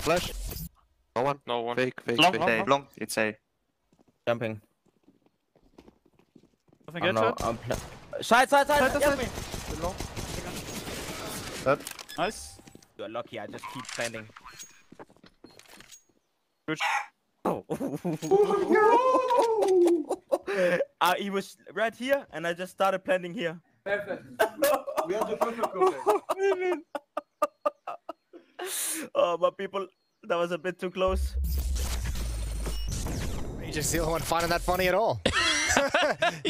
Flash. No one. No one. Fake, fake, Long, fake. long. It's A, long. It's A. Jumping. Nothing Oh, good no. I'm pla- side, side, side. Side, side, help side. me. Nice. You're lucky. I just keep planting. Good. Oh. uh, he was right here, and I just started planting here. Perfect. we have the perfect coverage. oh, but people, that was a bit too close. You're just the only one finding that funny at all.